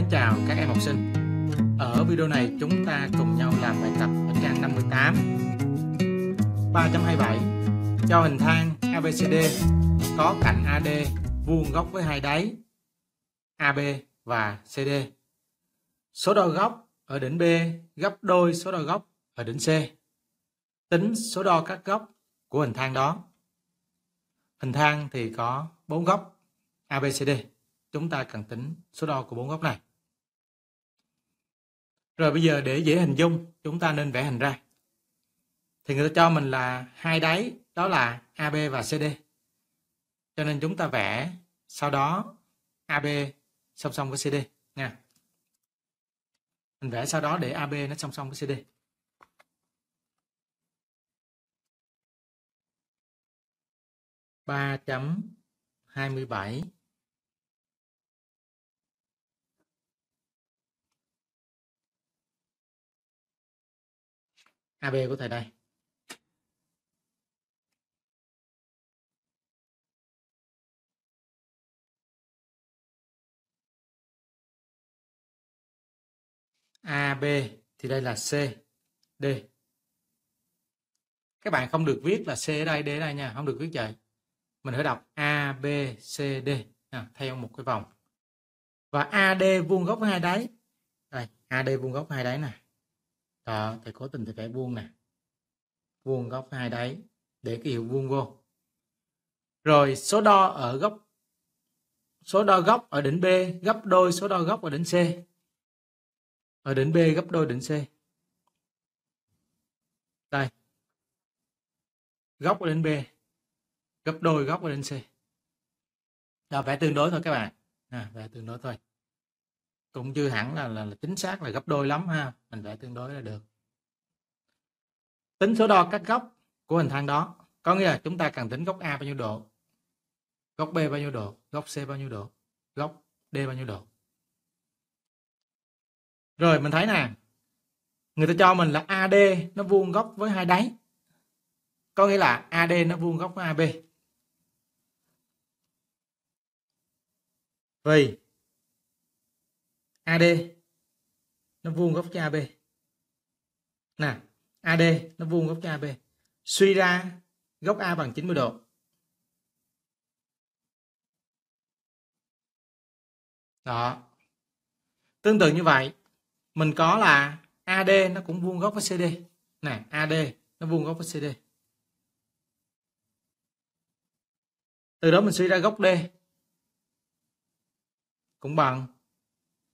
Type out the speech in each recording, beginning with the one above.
mến chào các em học sinh. Ở video này chúng ta cùng nhau làm bài tập ở trang 58 3.27 cho hình thang ABCD có cạnh AD vuông góc với hai đáy AB và CD. Số đo góc ở đỉnh B, gấp đôi số đo góc ở đỉnh C. Tính số đo các góc của hình thang đó. Hình thang thì có bốn góc ABCD chúng ta cần tính số đo của bốn góc này. Rồi bây giờ để dễ hình dung, chúng ta nên vẽ hình ra. Thì người ta cho mình là hai đáy, đó là AB và CD. Cho nên chúng ta vẽ, sau đó AB song song với CD nha. Mình vẽ sau đó để AB nó song song với CD. ba chấm hai mươi bảy AB của thầy đây. AB thì đây là C, D. Các bạn không được viết là C ở đây, D ở đây nha, không được viết vậy. Mình phải đọc A, B, C, D à, theo một cái vòng. Và AD vuông góc với hai đáy. Đây, AD vuông góc hai đáy này đó thầy cố tình thì vẽ vuông nè. Vuông góc hai đáy để cái hiệu vuông vô. Rồi số đo ở góc số đo góc ở đỉnh B gấp đôi số đo góc ở đỉnh C. Ở đỉnh B gấp đôi đỉnh C. Đây. Góc ở đỉnh B gấp đôi góc ở đỉnh C. Đó vẽ tương đối thôi các bạn. À, vẽ tương đối thôi cũng chưa hẳn là, là, là chính xác là gấp đôi lắm ha mình vẽ tương đối là được. Tính số đo các góc của hình thang đó có nghĩa là chúng ta cần tính góc A bao nhiêu độ góc B bao nhiêu độ góc C bao nhiêu độ góc D bao nhiêu độ. Rồi mình thấy nè người ta cho mình là AD nó vuông góc với hai đáy có nghĩa là AD nó vuông góc với AB vì AD nó vuông góc cho AB. Nè, AD nó vuông góc cho AB. Suy ra góc A bằng 90 độ. Đó. Tương tự như vậy, mình có là AD nó cũng vuông góc với CD. Nè, AD nó vuông góc với CD. Từ đó mình suy ra góc D cũng bằng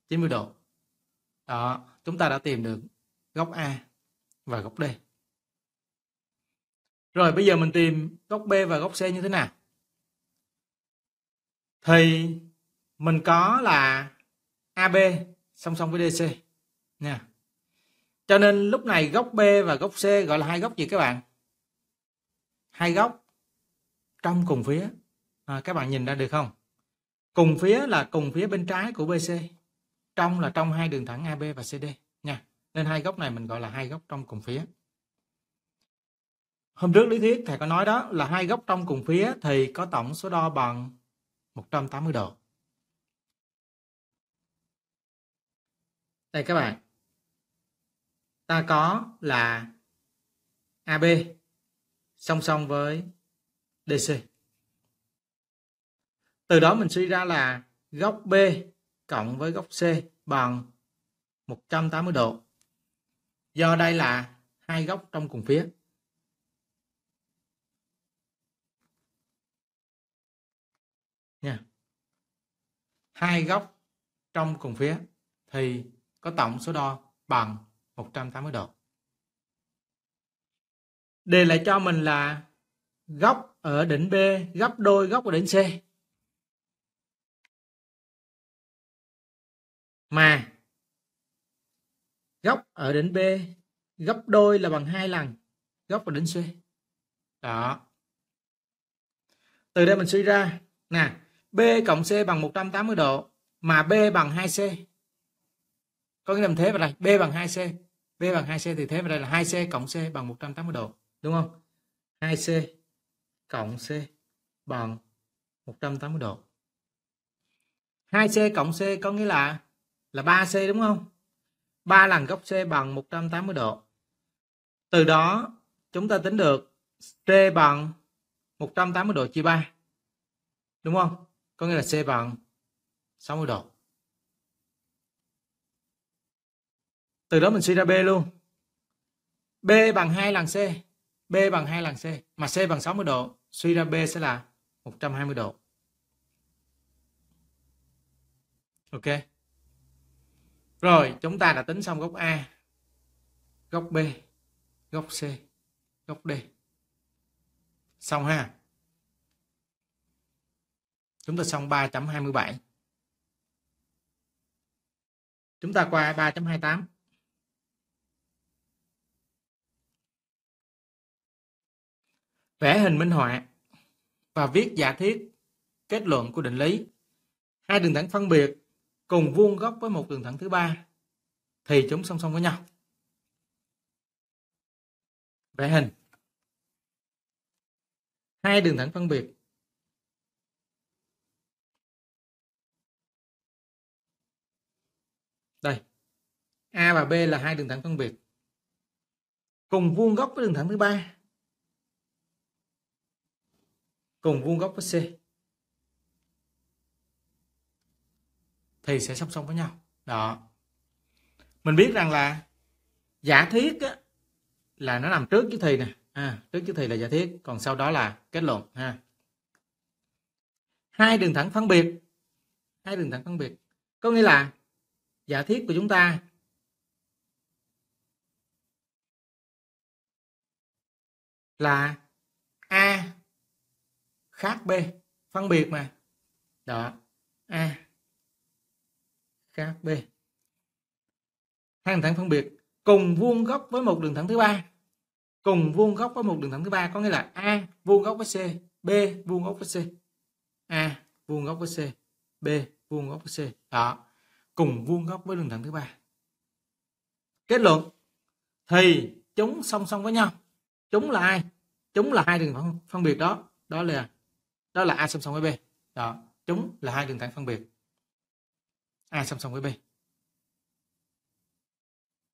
90 độ. Đó, chúng ta đã tìm được góc A và góc D. Rồi bây giờ mình tìm góc B và góc C như thế nào? Thì mình có là AB song song với DC nha. Cho nên lúc này góc B và góc C gọi là hai góc gì các bạn? Hai góc trong cùng phía. À, các bạn nhìn ra được không? Cùng phía là cùng phía bên trái của BC trong là trong hai đường thẳng AB và CD nha. Nên hai góc này mình gọi là hai góc trong cùng phía. Hôm trước lý thuyết thầy có nói đó, là hai góc trong cùng phía thì có tổng số đo bằng 180 độ. Đây các bạn. Ta có là AB song song với DC. Từ đó mình suy ra là góc B cộng với góc C bằng 180 độ. Do đây là hai góc trong cùng phía. Nha. Hai góc trong cùng phía thì có tổng số đo bằng 180 độ. Đề lại cho mình là góc ở đỉnh B, gấp đôi góc ở đỉnh C. mà, góc ở đỉnh B, gấp đôi là bằng hai lần, góc ở đỉnh C. Đó. Từ đây mình suy ra, nè, B cộng C bằng 180 độ, mà B bằng 2C có nghĩa là mình thế vào đây, B bằng 2C B bằng 2C thì thế vào đây là 2C cộng C bằng 180 độ, đúng không? 2C cộng C bằng 180 độ. 2C cộng C có nghĩa là là 3C đúng không? 3 lần góc C bằng 180 độ. Từ đó, chúng ta tính được C bằng 180 độ chia 3. Đúng không? Có nghĩa là C bằng 60 độ. Từ đó mình suy ra B luôn. B bằng 2 lần C. B bằng 2 lần C. Mà C bằng 60 độ. Suy ra B sẽ là 120 độ. Ok. Rồi, chúng ta đã tính xong góc A, góc B, góc C, góc D. Xong ha. Chúng ta xong 3.27. Chúng ta qua 3.28. Vẽ hình minh họa và viết giả thiết kết luận của định lý. Hai đường thẳng phân biệt cùng vuông góc với một đường thẳng thứ ba, thì chúng song song với nhau. Vẽ hình. Hai đường thẳng phân biệt. Đây. A và B là hai đường thẳng phân biệt. Cùng vuông góc với đường thẳng thứ ba. Cùng vuông góc với C. thì sẽ song song với nhau. Đó. Mình biết rằng là giả thiết á, là nó nằm trước chữ thì nè. À, trước chữ thì là giả thiết còn sau đó là kết luận ha. Hai đường thẳng phân biệt. Hai đường thẳng phân biệt. Có nghĩa là giả thiết của chúng ta là a khác b phân biệt mà. Đó. A khác B. Hai đường thẳng phân biệt cùng vuông góc với một đường thẳng thứ ba. Cùng vuông góc với một đường thẳng thứ ba có nghĩa là A vuông góc với C, B vuông góc với C. A vuông góc với C, B vuông góc với C. Đó. Cùng vuông góc với đường thẳng thứ ba. Kết luận thì chúng song song với nhau. Chúng là ai? Chúng là hai đường thẳng phân biệt đó. Đó là đó là A song song với B. Đó. Chúng là hai đường thẳng phân biệt. A song song với B.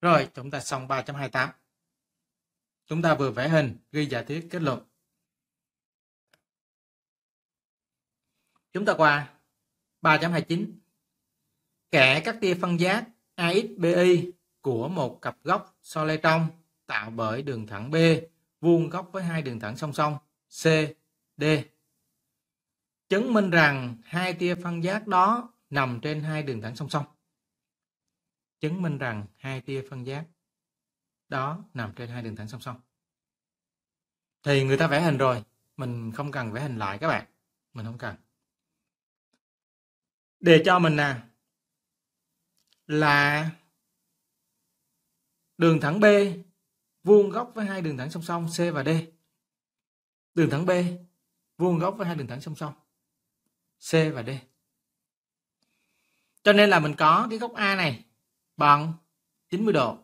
Rồi, chúng ta xong 3.28. Chúng ta vừa vẽ hình, ghi giả thiết kết luận. Chúng ta qua 3.29. Kẻ các tia phân giác axby của một cặp góc so le trong tạo bởi đường thẳng B vuông góc với hai đường thẳng song song C, D. Chứng minh rằng hai tia phân giác đó nằm trên hai đường thẳng song song. Chứng minh rằng hai tia phân giác đó nằm trên hai đường thẳng song song. Thì người ta vẽ hình rồi, mình không cần vẽ hình lại các bạn. Mình không cần. Để cho mình nè là đường thẳng B vuông góc với hai đường thẳng song song C và D. Đường thẳng B vuông góc với hai đường thẳng song song C và D. Cho nên là mình có cái góc A này bằng 90 độ.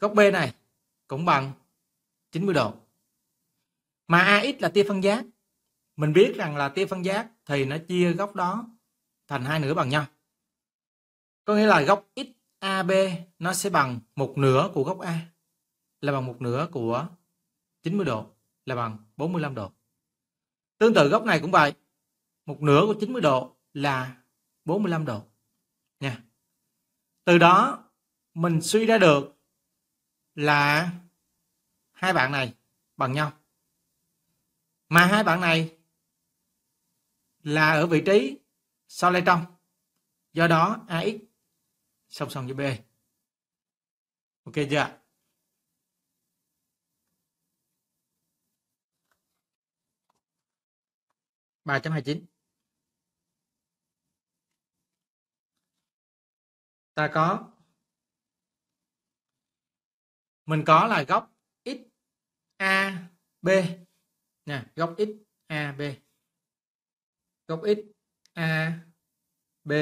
Góc B này cũng bằng 90 độ. Mà AX là tia phân giác. Mình biết rằng là tia phân giác thì nó chia góc đó thành hai nửa bằng nhau. Có nghĩa là góc XAB nó sẽ bằng một nửa của góc A là bằng một nửa của 90 độ là bằng 45 độ. Tương tự góc này cũng vậy. Một nửa của 90 độ là 45 độ nha. Từ đó, mình suy ra được là hai bạn này bằng nhau. Mà hai bạn này là ở vị trí sau lê trong. Do đó ax song song với b. Ok chưa ba chấm hai chín. Ta có mình có là góc x a, b nè góc x a, b góc x a, b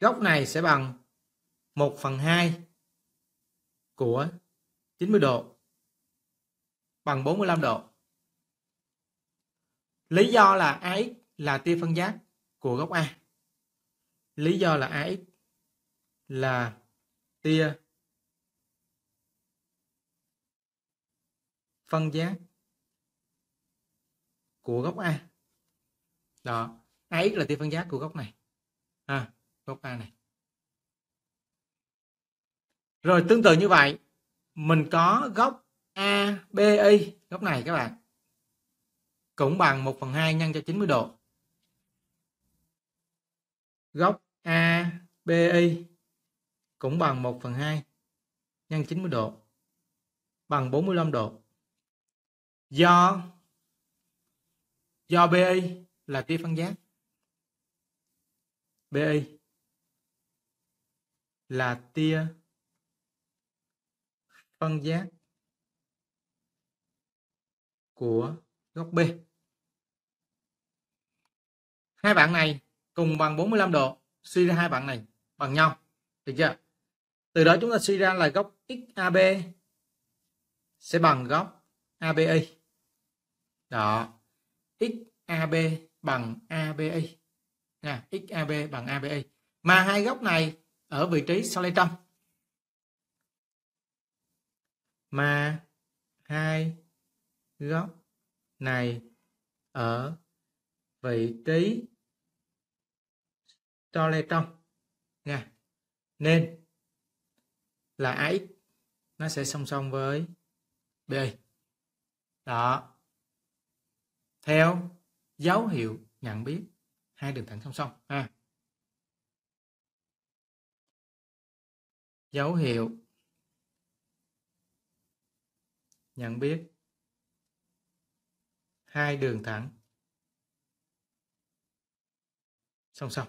góc này sẽ bằng 1 phần 2 của 90 độ bằng 45 độ. Lý do là AX là tia phân giác của góc A. Lý do là AX là tia phân giác của góc A. Đó, AX là tia phân giác của góc này. À, góc A này. Rồi tương tự như vậy, mình có góc ABI, góc này các bạn. Cũng bằng 1 phần 2 nhân cho 90 độ. Góc ABI cũng bằng 1 phần 2 nhân 90 độ bằng 45 độ. Do do BI là tia phân giác. BI là tia phân giác của góc B. Hai bạn này cùng bằng 45 độ, suy ra hai bạn này bằng nhau. Được chưa? Từ đó chúng ta suy ra là góc XAB sẽ bằng góc aba Đó. XAB bằng aba Nha, XAB bằng aba Mà hai góc này ở vị trí 600. Mà hai góc này ở vị trí cho lê trong. Nha. Nên là AX nó sẽ song song với B. Đó. Theo dấu hiệu nhận biết, hai đường thẳng song song, ha. Dấu hiệu nhận biết, hai đường thẳng song song.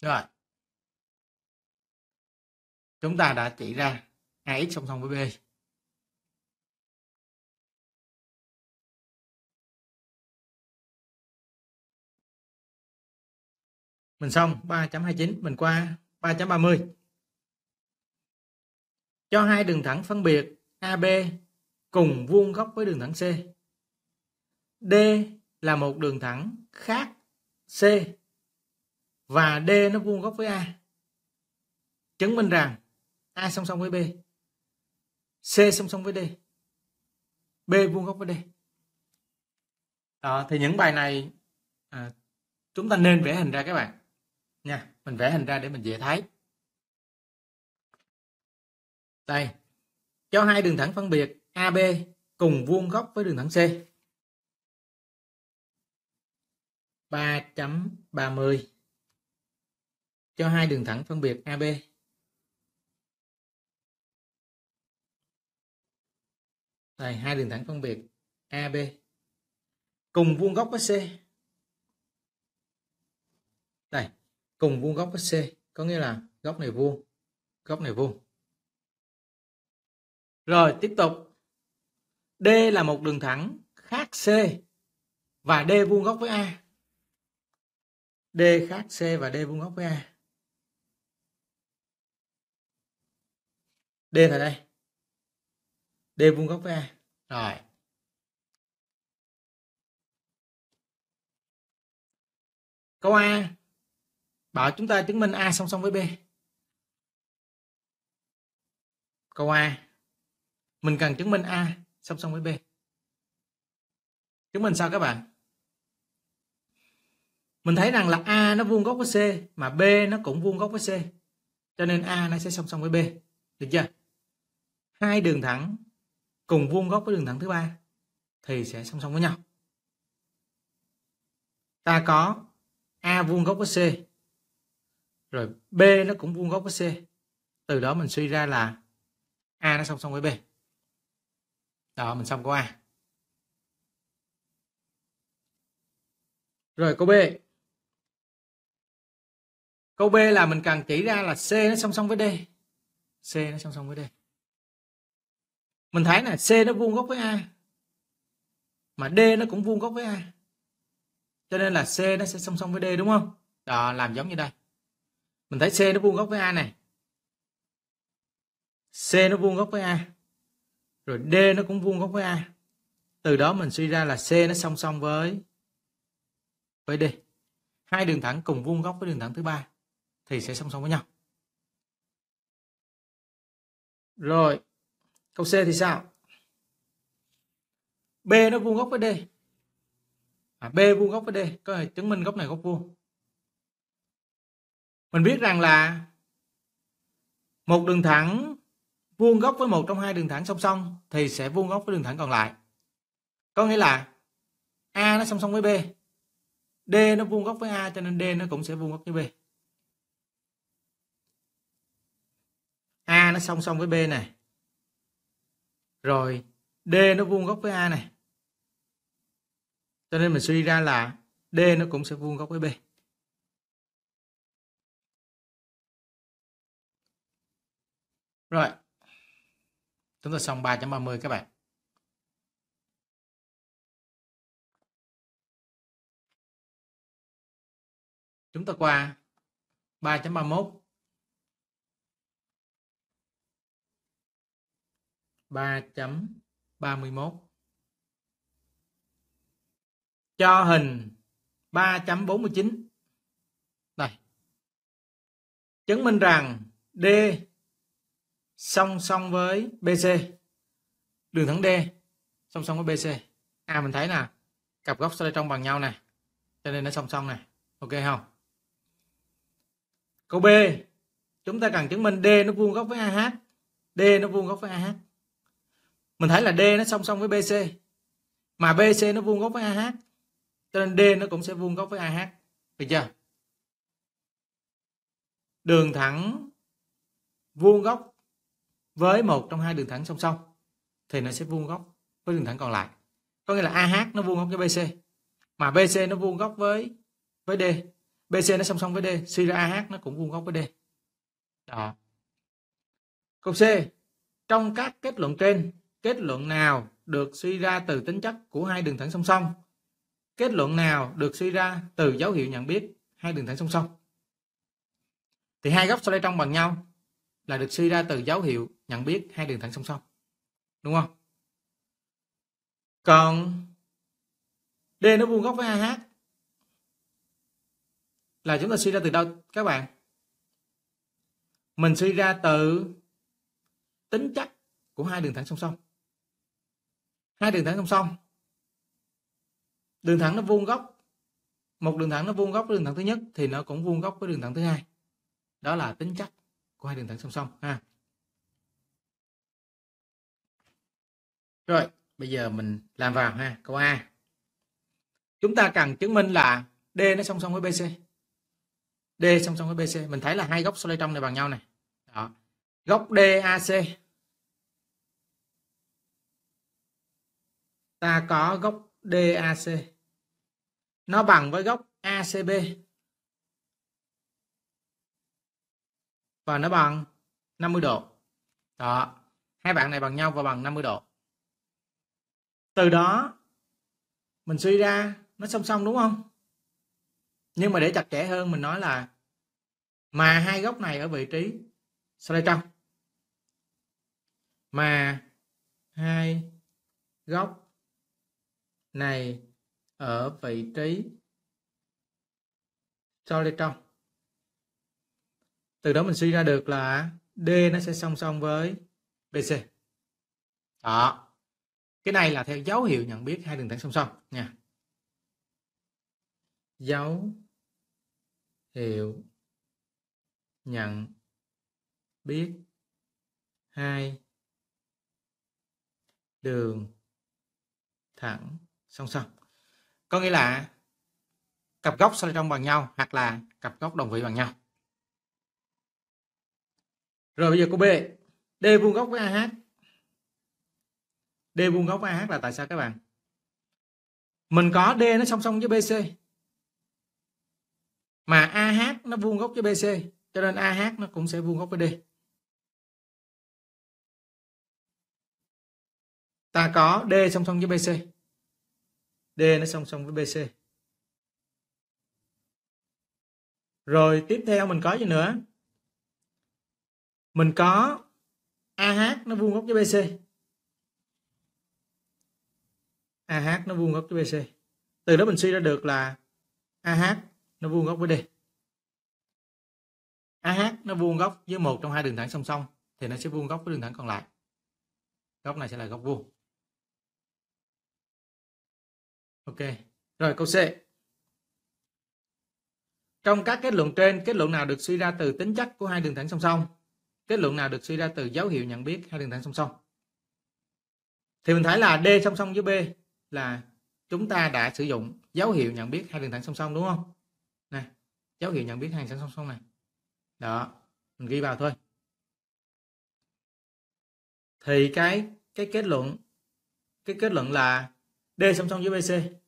Rồi chúng ta đã chỉ ra ax song song với b. Mình xong 3.29 mình qua 3.30 cho hai đường thẳng phân biệt AB cùng vuông góc với đường thẳng C. D là một đường thẳng khác C và D nó vuông góc với A. Chứng minh rằng A song song với B. C song song với D. B vuông góc với D. Đó, thì những bài này à, chúng ta nên vẽ hình ra các bạn. Nha, mình vẽ hình ra để mình dễ thấy. Đây, cho hai đường thẳng phân biệt AB cùng vuông góc với đường thẳng C. 3.30 cho hai đường thẳng phân biệt AB. Đây, hai đường thẳng phân biệt AB cùng vuông góc với C. Đây, cùng vuông góc với C, có nghĩa là góc này vuông, góc này vuông. Rồi, tiếp tục. D là một đường thẳng khác C và D vuông góc với A. D khác C và D vuông góc với A. D là đây. D vuông góc với A. Rồi. Câu A bảo chúng ta chứng minh A song song với B. Câu A mình cần chứng minh A song song với B. Chứng minh sao các bạn? Mình thấy rằng là A nó vuông góc với C mà B nó cũng vuông góc với C. Cho nên A nó sẽ song song với B. Được chưa? hai đường thẳng cùng vuông góc với đường thẳng thứ ba thì sẽ song song với nhau. Ta có A vuông góc với C. Rồi B nó cũng vuông góc với C. Từ đó mình suy ra là A nó song song với B. Đó, mình xong câu A. Rồi câu B. Câu B là mình cần chỉ ra là C nó song song với D. C nó song song với D mình thấy là C nó vuông góc với A mà D nó cũng vuông góc với A. Cho nên là C nó sẽ song song với D đúng không? Đó làm giống như đây. Mình thấy C nó vuông góc với A này. C nó vuông góc với A. Rồi D nó cũng vuông góc với A. Từ đó mình suy ra là C nó song song với với D. Hai đường thẳng cùng vuông góc với đường thẳng thứ ba thì sẽ song song với nhau. Rồi, câu C thì sao? B nó vuông góc với D. À, B vuông góc với D, có thể chứng minh góc này góc vuông. Mình biết rằng là một đường thẳng vuông góc với một trong hai đường thẳng song song thì sẽ vuông góc với đường thẳng còn lại. Có nghĩa là A nó song song với B. D nó vuông góc với A cho nên D nó cũng sẽ vuông góc với B. A nó song song với B này. Rồi, D nó vuông góc với A này. Cho nên mình suy ra là D nó cũng sẽ vuông góc với B. Rồi. Chúng ta xong 3.30 các bạn. Chúng ta qua 3.31. 3.31 cho hình 3.49 này chứng minh rằng D song song với BC đường thẳng D song song với BC à mình thấy nè, cặp góc xoay trong bằng nhau này cho nên nó song song này ok không? Câu B, chúng ta cần chứng minh D nó vuông góc với AH D nó vuông góc với AH mình thấy là D nó song song với BC mà BC nó vuông góc với AH cho nên D nó cũng sẽ vuông góc với AH được chưa? Đường thẳng vuông góc với một trong hai đường thẳng song song thì nó sẽ vuông góc với đường thẳng còn lại. Có nghĩa là AH nó vuông góc với BC mà BC nó vuông góc với với D. BC nó song song với D. Suy ra AH nó cũng vuông góc với D. Đó. Câu C. Trong các kết luận trên kết luận nào được suy ra từ tính chất của hai đường thẳng song song? Kết luận nào được suy ra từ dấu hiệu nhận biết hai đường thẳng song song? Thì hai góc sau đây trong bằng nhau là được suy ra từ dấu hiệu nhận biết hai đường thẳng song song. Đúng không? Còn D nó vuông góc với AH là chúng ta suy ra từ đâu, các bạn? Mình suy ra từ tính chất của hai đường thẳng song song hai đường thẳng song song. Đường thẳng nó vuông góc. Một đường thẳng nó vuông góc với đường thẳng thứ nhất thì nó cũng vuông góc với đường thẳng thứ hai. Đó là tính chất của hai đường thẳng song song, ha. Rồi, bây giờ mình làm vào, ha, câu A. Chúng ta cần chứng minh là D nó song song với BC D song song với BC mình thấy là hai góc xoay trong này bằng nhau này. Đó. Góc DAC ta có góc DAC nó bằng với góc ACB và nó bằng 50 độ. Đó, hai bạn này bằng nhau và bằng 50 độ. Từ đó mình suy ra nó song song đúng không? Nhưng mà để chặt chẽ hơn mình nói là mà hai góc này ở vị trí sau đây trong mà hai góc này ở vị trí cho lên trong từ đó mình suy ra được là D nó sẽ song song với BC đó. Cái này là theo dấu hiệu nhận biết hai đường thẳng song song nha. Dấu hiệu nhận biết hai đường thẳng song song có nghĩa là cặp góc xoay trong bằng nhau hoặc là cặp góc đồng vị bằng nhau. Rồi bây giờ cô B, D vuông góc với AH D vuông góc với AH là tại sao các bạn? Mình có D nó song song với BC mà AH nó vuông góc với BC cho nên AH nó cũng sẽ vuông góc với D. Ta có D song song với BC D nó song song với BC. Rồi, tiếp theo mình có gì nữa? Mình có AH nó vuông góc với BC. AH nó vuông góc với BC. Từ đó mình suy ra được là AH nó vuông góc với D AH nó vuông góc với một trong hai đường thẳng song song thì nó sẽ vuông góc với đường thẳng còn lại góc này sẽ là góc vuông ok. Rồi câu C. Trong các kết luận trên kết luận nào được suy ra từ tính chất của hai đường thẳng song song? Kết luận nào được suy ra từ dấu hiệu nhận biết hai đường thẳng song song? Thì mình thấy là D song song với B là chúng ta đã sử dụng dấu hiệu nhận biết hai đường thẳng song song đúng không? Này, dấu hiệu nhận biết hai đường thẳng song song này. Đó mình ghi vào thôi. Thì cái cái kết luận cái kết luận là D song song với BC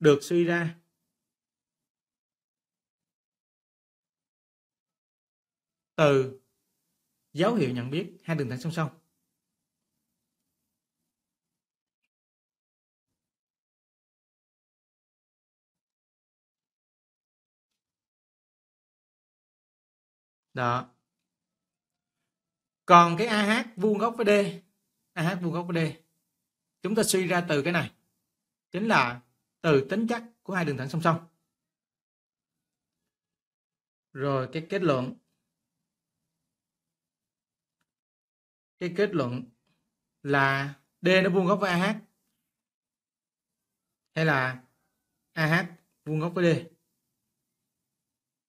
được suy ra. Từ dấu hiệu nhận biết, hai đường thẳng song song. Đó. Còn cái AH vuông góc với D AH vuông góc với D. Chúng ta suy ra từ cái này. Chính là từ tính chất của hai đường thẳng song song. Rồi, cái kết luận. Cái kết luận là D nó vuông góc với AH hay là AH vuông góc với D?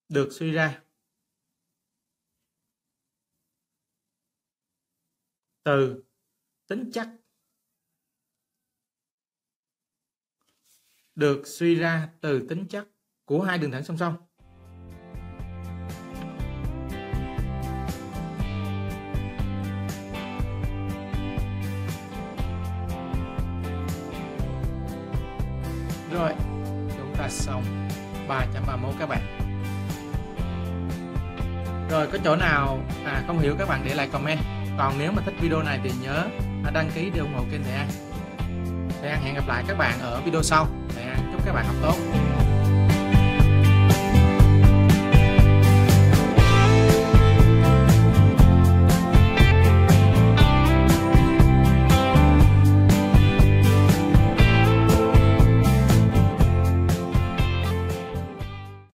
Được suy ra. Từ tính chất được suy ra từ tính chất của hai đường thẳng song song. Rồi, chúng ta xong 3.31 các bạn. Rồi, có chỗ nào à, không hiểu các bạn để lại comment. Còn nếu mà thích video này thì nhớ đăng ký để ủng hộ kênh Thầy An. Thầy An hẹn gặp lại các bạn ở video sau các bạn học tốt.